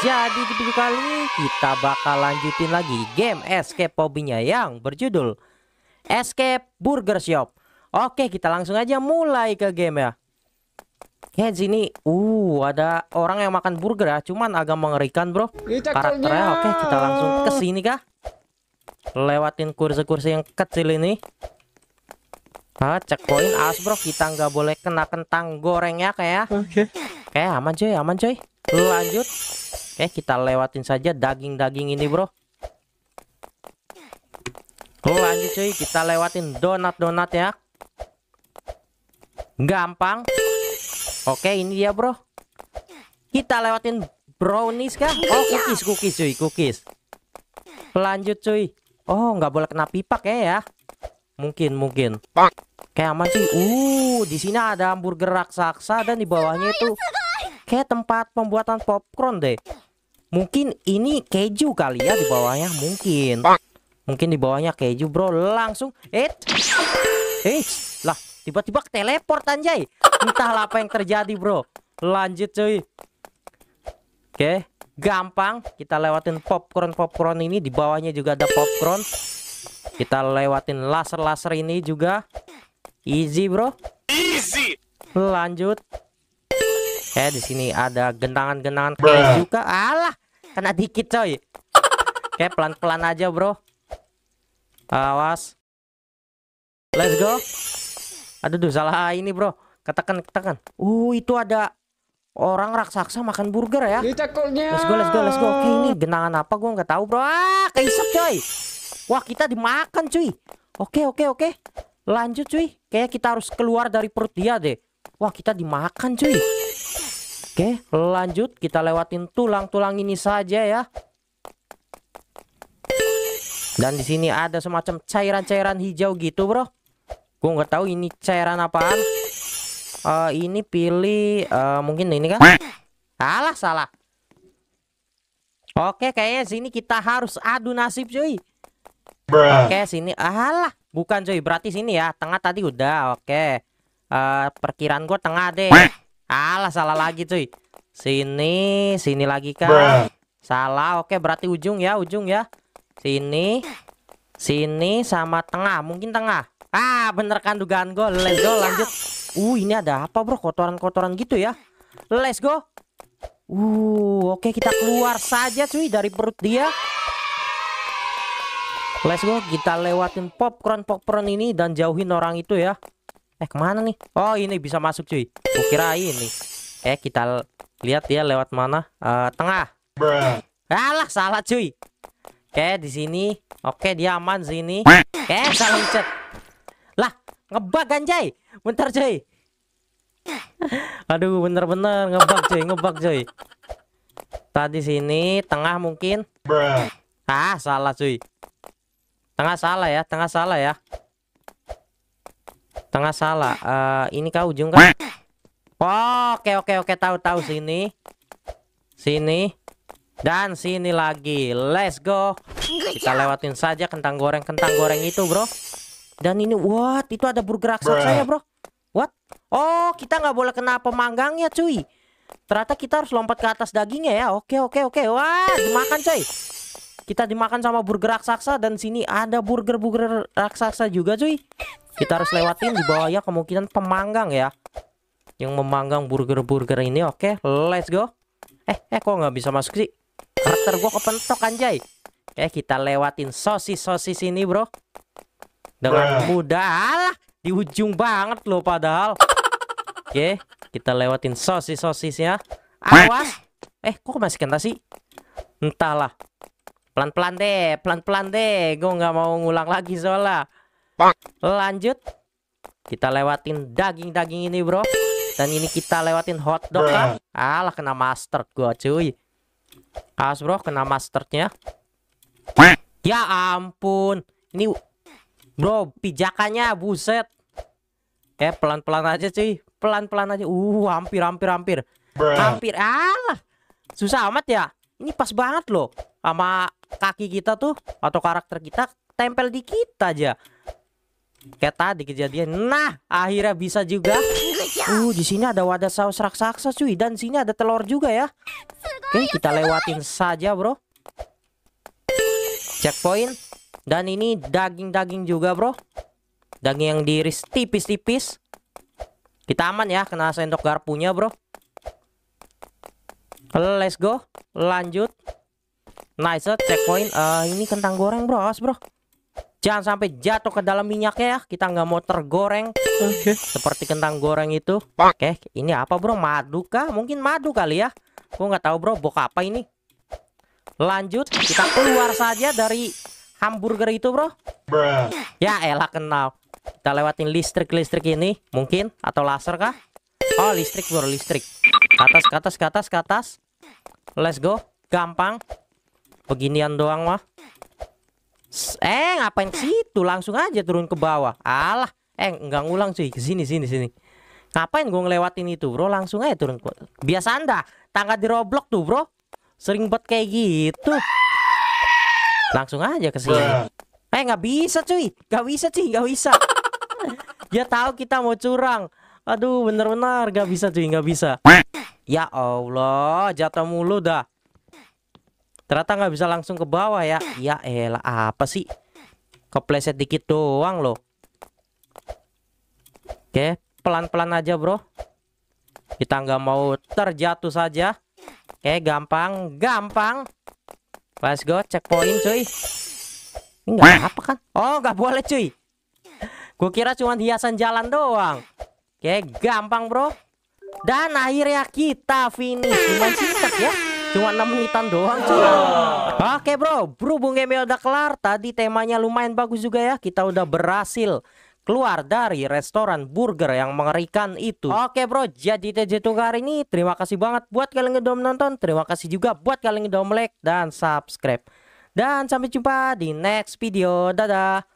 Jadi di video kali ini kita bakal lanjutin lagi game escape hobinya yang berjudul Escape Burger Shop. Oke, kita langsung aja mulai ke game ya. Ya sini, uh ada orang yang makan burger ya, cuman agak mengerikan bro. Karakternya oke, kita langsung ke sini kah? Lewatin kursi-kursi yang kecil ini. Ah, checkpoint as bro, kita nggak boleh kena kentang goreng ya kayak. Oke. Oke, aman coy, aman coy. Lanjut. Oke, kita lewatin saja daging-daging ini, bro. Lanjut cuy, kita lewatin donat-donat ya. Gampang. Oke, ini dia, bro. Kita lewatin brownies kah? Oh, cookies, cookies cuy, cookies. Lanjut cuy. Oh, nggak boleh kena pipa kayak ya. Mungkin, mungkin. Kayak aman cuy. Uh, di sini ada hamburger raksasa dan di bawahnya itu kayak tempat pembuatan popcorn deh. Mungkin ini keju kali ya di bawahnya, mungkin. Mungkin di bawahnya keju, Bro. Langsung eh Eh, lah tiba-tiba teleport anjay. Entahlah apa yang terjadi, Bro. Lanjut cuy. Oke, gampang. Kita lewatin popcorn-popcorn ini di bawahnya juga ada popcorn. Kita lewatin laser-laser ini juga. Easy, Bro. Easy. Lanjut. Eh di sini ada genangan-genangan keju kah? Alah, kena dikit coy. Oke, pelan-pelan aja, Bro. Awas. Let's go. Aduh, duh, salah ini, Bro. Ketekan, ketekan. Uh, itu ada orang raksasa makan burger ya. Let's go, let's go, let's go. Oke, ini genangan apa gua nggak tahu, Bro. Ah, keisep coy. Wah, kita dimakan, cuy. Oke, oke, oke. Lanjut, cuy. Kayak kita harus keluar dari perut dia deh. Wah, kita dimakan, cuy. Oke, lanjut kita lewatin tulang-tulang ini saja ya. Dan di sini ada semacam cairan-cairan hijau gitu, Bro. Gue nggak tahu ini cairan apaan. Uh, ini pilih uh, mungkin ini kan? Alah, salah. Oke, kayaknya sini kita harus adu nasib, cuy. Oke, sini alah, bukan cuy. Berarti sini ya. Tengah tadi udah. Oke. Uh, perkiraan gue tengah deh. Alah salah lagi cuy. Sini, sini lagi kan. Salah. Oke, berarti ujung ya, ujung ya. Sini. Sini sama tengah, mungkin tengah. Ah, bener kan dugaan gue. Let's go lanjut. Uh, ini ada apa, Bro? Kotoran-kotoran gitu ya. Let's go. Uh, oke kita keluar saja cuy dari perut dia. Let's go, kita lewatin popcorn-popcorn ini dan jauhin orang itu ya. Eh, ke mana nih? Oh, ini bisa masuk cuy. Kukira ini. Eh, kita lihat ya lewat mana? Uh, tengah. Alah, salah cuy. Oke, di sini. Oke, dia aman sini. Oke, salah chat. Lah, ngebug anjay. Bentar cuy. Aduh, bener-bener ngebug cuy, ngebug cuy. Tadi sini, tengah mungkin. Ah, salah cuy. Tengah salah ya, tengah salah ya. Tengah salah. Uh, ini kau ujung kan? Oh, oke oke oke tahu tahu sini. Sini. Dan sini lagi. Let's go. Kita lewatin saja kentang goreng kentang goreng itu, Bro. Dan ini what? Itu ada burger raksasa ya, Bro. What? Oh, kita nggak boleh kena pemanggangnya, cuy. Ternyata kita harus lompat ke atas dagingnya ya. Oke oke oke. Wah, dimakan, coy. Kita dimakan sama burger raksasa dan sini ada burger-burger raksasa juga, cuy. Kita harus lewatin di bawahnya kemungkinan pemanggang ya. Yang memanggang burger-burger ini. Oke, let's go. Eh, eh kok nggak bisa masuk sih? Karakter gua kepentok anjay. Eh, kita lewatin sosis-sosis ini, Bro. Dengan mudah. Alah, di ujung banget loh padahal. Oke, kita lewatin sosis-sosisnya. Awas. Eh, kok masih kena sih? Entahlah. Pelan-pelan deh, pelan-pelan deh. Gue nggak mau ngulang lagi soalnya. Lanjut. Kita lewatin daging-daging ini, bro. Dan ini kita lewatin hotdog kan. Alah, kena mustard gua, cuy. Awas, bro, kena mustardnya. Ya ampun. Ini, bro, pijakannya, buset. Eh, pelan-pelan aja, cuy. Pelan-pelan aja. Uh, hampir, hampir, hampir. Hampir. Alah. Susah amat ya. Ini pas banget loh. Sama kaki kita tuh atau karakter kita tempel di kita aja. Kayak tadi kejadian. Nah, akhirnya bisa juga. Uh, di sini ada wadah saus raksasa cuy dan sini ada telur juga ya. Oke, kita lewatin saja, bro. Checkpoint. Dan ini daging-daging juga, bro. Daging yang diiris tipis-tipis. Kita aman ya, kena sendok garpunya, bro. Let's go. Lanjut. Nice, checkpoint. Uh, ini kentang goreng, bro. Awas, bro. Jangan sampai jatuh ke dalam minyaknya ya. Kita nggak mau tergoreng. Oke. Okay. Seperti kentang goreng itu. Oke, okay. ini apa bro? Madu kah? Mungkin madu kali ya. Gue nggak tahu bro. Bok apa ini? Lanjut, kita keluar saja dari hamburger itu bro. Bruh. Ya elah kenal. Kita lewatin listrik-listrik ini. Mungkin. Atau laser kah? Oh listrik bro, listrik. Ke atas, ke atas, ke atas, ke atas. Let's go. Gampang. Beginian doang mah. Eh, ngapain ke situ? Langsung aja turun ke bawah. Alah, eh enggak ngulang cuy. Ke sini sini sini. Ngapain gue ngelewatin itu, Bro? Langsung aja turun ke Biasa Anda tangga di Roblox tuh, Bro. Sering buat kayak gitu. Langsung aja ke sini. Eh, nggak bisa cuy. Nggak bisa cuy, nggak bisa. Dia tahu kita mau curang. Aduh, bener-bener nggak bisa cuy, nggak bisa. Ya Allah, jatuh mulu dah. Ternyata nggak bisa langsung ke bawah ya. Ya elah apa sih? Kepleset dikit doang loh. Oke, pelan-pelan aja bro. Kita nggak mau terjatuh saja. Oke, gampang, gampang. Let's go, checkpoint cuy. Ini nggak apa kan? Oh, nggak boleh cuy. Gue kira cuma hiasan jalan doang. Oke, gampang bro. Dan akhirnya kita finish. Lumayan singkat ya. Cuma 6 menitan doang cuy. Oke bro, berhubung game udah kelar, tadi temanya lumayan bagus juga ya. Kita udah berhasil keluar dari restoran burger yang mengerikan itu. Oke bro, jadi TJ hari ini terima kasih banget buat kalian yang udah menonton. Terima kasih juga buat kalian yang udah like dan subscribe. Dan sampai jumpa di next video. Dadah.